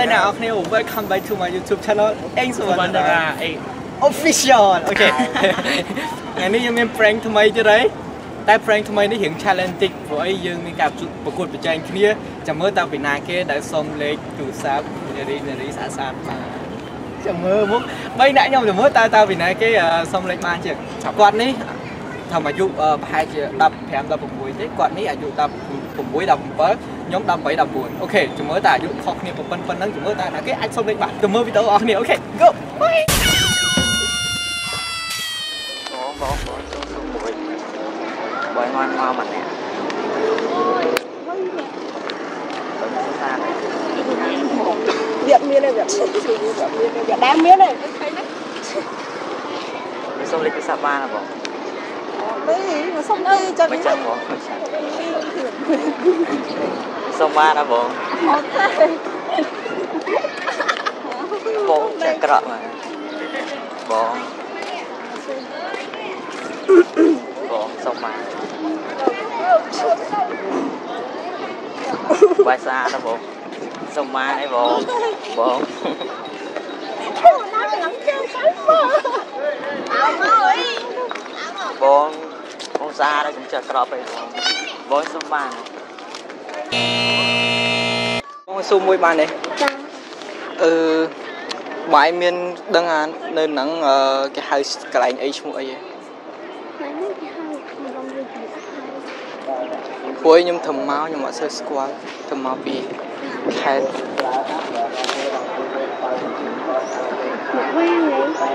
អរគ្នា welcome back to my YouTube channel អេងសុវណ្ណរាអេ official អូខេថ្ងៃនេះយើងមាន prank ថ្មីទៀតហើយតែ prank ថ្មីនេះរៀង challenge តិចព្រោះអីយើងមានការប្រកួតប្រជែងគ្នាចាំមើលតើពីណាគេដែលសុំលេខទូរស័ព្ទនារីនារីស្អាតស្អាតបាទចាំមើលមកបីអ្នកខ្ញុំចាំមើលតើតើពីណាគេសុំលេខបានជាងគាត់នេះថាអាយុប្រហែលជា15 16ទេគាត់នេះអាយុ16 17 ខ្ញុំ18 19អូខេចាំមើលតើអាយុខុសគ្នាប៉ុណ្ណឹងប៉ុណ្ណឹងចាំមើលតើណាគេអាចសុំលេខបានចាំមើលវីដេអូអស់គ្នាអូខេ go បងបងបងសុំសុំមួយបងមកមកម្នាក់បងសុំសាន việc miên này việc việc miên này việc đang miên này សុំលេខទូរស័ព្ទបានហ៎បង đấy mà xong đây cho មិន cái ចាំបងមិនចាំ សុំបានហ៎បងបងចាក់ក្រក់មកបងបងសុំបានបាយស្អាតហ៎បងសុំបានអីបងបង nó lắm chơi cái mà áo ơi បងបងស្អាតហើយកុំចាក់ក្រក់អីបងបងសុំបាន បងស៊ូមួយបានទេចាអឺបាយមានដឹងអានៅហ្នឹងគេហៅកន្លែងអីឈ្មោះអីហ៎ này nó cái hai mình làm gì thì ព្រោះខ្ញុំធ្វើមកខ្ញុំអត់សូវស្គាល់ធ្វើមកពីខេត្ត một quen này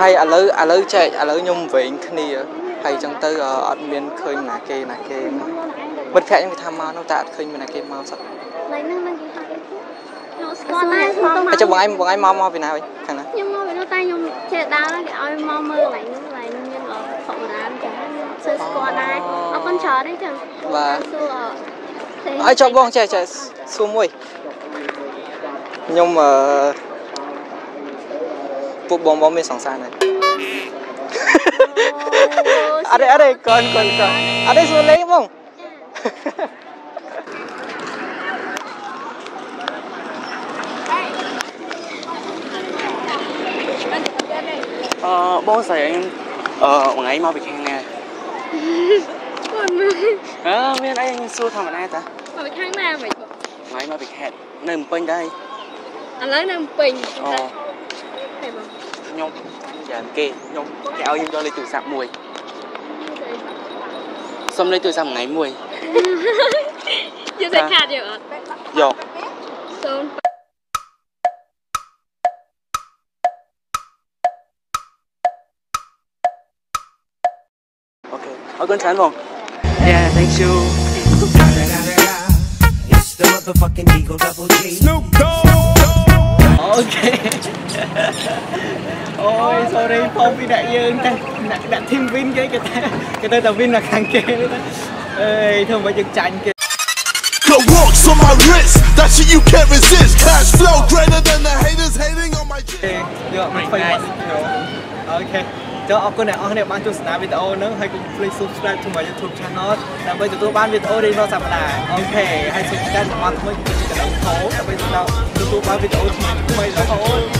ហើយឥឡូវឥឡូវចែកឥឡូវខ្ញុំវែងគ្នា ហើយអញ្ចឹងទៅអត់មានឃើញណាគេណាគេមិត្តភក្តិខ្ញុំគេថាមកនោះតែអត់ឃើញមានណាគេមកសោះ này nó nó cái hai nó squat này không អញ្ចឹងបងឯងបងឯងមកមកពីណាវិញខាងណា nhưng mà nó tay nhung chế đá nó cái oi mau mơ lại nó lại nhưng ở phòng đá chẳng sơ squat này ở con chó đấy chẳng បាទ xưa ở ឲ្យចុះបងចេះចេះសួរមួយខ្ញុំអឺពួកបងបងមានសង្សារណាស់អត់ទេអត់ទេកូនកូនកូនអត់ទេសួរលេងបងអឺបងស្រីអញ អឺមួយថ្ងៃមកពីខាងណា còn mà អឺមានអីសួរធម្មតាតា mà bị kháng nam vậy ថ្ងៃមកពីខេត្តនៅភ្នំពេញដែរ à lấy nam bình អូ thầy bảo ខ្ញុំចាំគេខ្ញុំគេឲ្យខ្ញុំយកលេខទូរស័ព្ទមួយសុំលេខទូរស័ព្ទមួយថ្ងៃមួយ chưa thấy khát rồi ạ យក sơn អូខេអរគុណច្រើនបង Yeah thank you It's the motherfucking Eagle Double G. Snoop អូខេ អូយ sorry ផងពីអ្នកយើងតែអ្នកអ្នក team win គេគេតែគេទៅតែ win នៅខាងគេអើយធ្វើមិនយើងចាញ់គេ The walks on my wrist, that shit you can't resist. Cash flow greater than the haters hating on my ទេយកមកធ្វើមកអូខេចុះអរគុណអ្នកអរគ្នាបានទស្សនាវីដេអូហ្នឹងហើយកុំភ្លេច subscribe to my YouTube channel ដើម្បីទទួលបានវីដេអូរៀងរាល់សប្តាហ៍អូខេហើយ subscribe មកថ្មីគឺកណ្ដឹងខោដើម្បីទទួលបានវីដេអូថ្មីៗរហូត